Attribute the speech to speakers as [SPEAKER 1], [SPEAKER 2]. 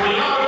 [SPEAKER 1] We are